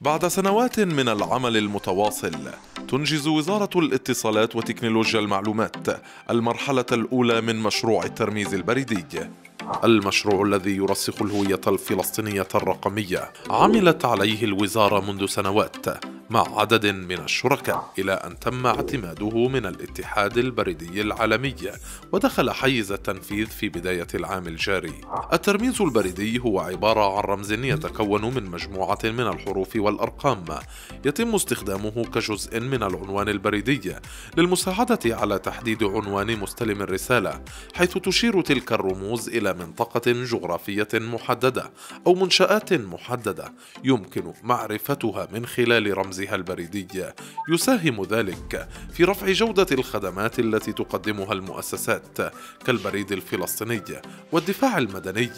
بعد سنوات من العمل المتواصل تنجز وزارة الاتصالات وتكنولوجيا المعلومات المرحلة الأولى من مشروع الترميز البريدي. المشروع الذي يرسخ الهوية الفلسطينية الرقمية. عملت عليه الوزارة منذ سنوات. مع عدد من الشركاء إلى أن تم اعتماده من الاتحاد البريدي العالمي ودخل حيز التنفيذ في بداية العام الجاري. الترميز البريدي هو عبارة عن رمز يتكون من مجموعة من الحروف والأرقام يتم استخدامه كجزء من العنوان البريدي للمساعدة على تحديد عنوان مستلم الرسالة حيث تشير تلك الرموز إلى منطقة جغرافية محددة أو منشآت محددة يمكن معرفتها من خلال رمز رمزها البريدي. يساهم ذلك في رفع جودة الخدمات التي تقدمها المؤسسات كالبريد الفلسطيني والدفاع المدني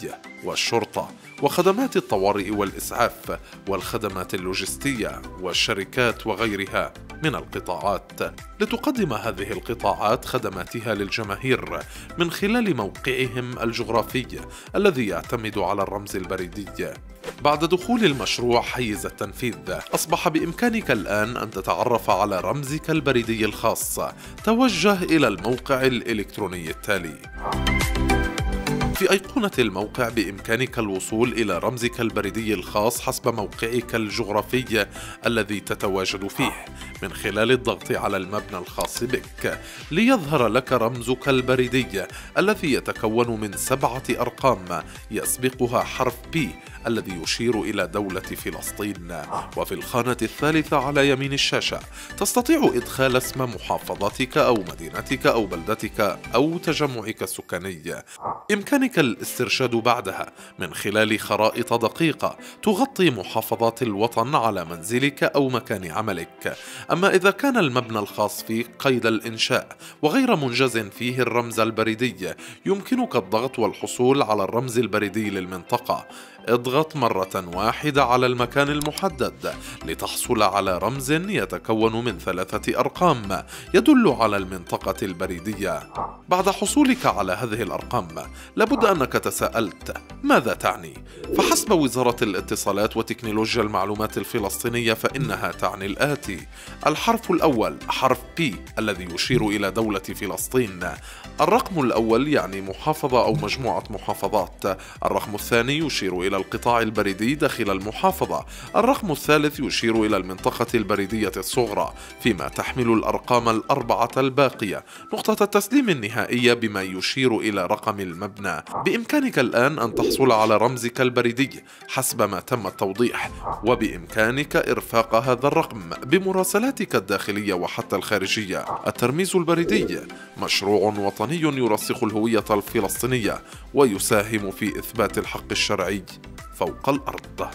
والشرطة وخدمات الطوارئ والإسعاف والخدمات اللوجستية والشركات وغيرها. من القطاعات. لتقدم هذه القطاعات خدماتها للجماهير من خلال موقعهم الجغرافي الذي يعتمد على الرمز البريدي. بعد دخول المشروع حيز التنفيذ أصبح بإمكانك الآن أن تتعرف على رمزك البريدي الخاص. توجه إلى الموقع الإلكتروني التالي. في أيقونة الموقع بإمكانك الوصول إلى رمزك البريدي الخاص حسب موقعك الجغرافي الذي تتواجد فيه من خلال الضغط على المبنى الخاص بك. ليظهر لك رمزك البريدي الذي يتكون من سبعة أرقام يسبقها حرف بي الذي يشير إلى دولة فلسطين. وفي الخانة الثالثة على يمين الشاشة تستطيع إدخال اسم محافظتك أو مدينتك أو بلدتك أو تجمعك السكاني. إمكانك الاسترشاد بعدها من خلال خرائط دقيقة تغطي محافظات الوطن على منزلك أو مكان عملك. أما إذا كان المبنى الخاص فيك قيد الإنشاء وغير منجز فيه الرمز البريدي يمكنك الضغط والحصول على الرمز البريدي للمنطقة. اضغط مرة واحدة على المكان المحدد لتحصل على رمز يتكون من ثلاثة أرقام يدل على المنطقة البريدية. بعد حصولك على هذه الأرقام لابد أنك تساءلت ماذا تعني؟ فحسب وزارة الاتصالات وتكنولوجيا المعلومات الفلسطينية فإنها تعني الآتي. الحرف الأول حرف بي الذي يشير إلى دولة فلسطين. الرقم الأول يعني محافظة أو مجموعة محافظات. الرقم الثاني يشير إلى القطاع البريدي داخل المحافظة. الرقم الثالث يشير إلى المنطقة البريدية الصغرى فيما تحمل الأرقام الأربعة الباقية. نقطة التسليم النهائية بما يشير إلى رقم المبنى. بإمكانك الآن أن تحصل على رمزك البريدي حسب ما تم التوضيح وبإمكانك إرفاق هذا الرقم بمراسلاتك الداخلية وحتى الخارجية. الترميز البريدي مشروع وطني يرسخ الهوية الفلسطينية ويساهم في إثبات الحق الشرعي. فوق الأرض.